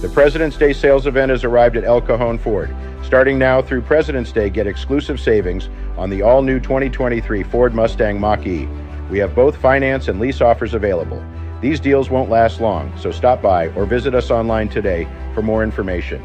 The President's Day sales event has arrived at El Cajon Ford. Starting now through President's Day, get exclusive savings on the all new 2023 Ford Mustang Mach E. We have both finance and lease offers available. These deals won't last long, so stop by or visit us online today for more information.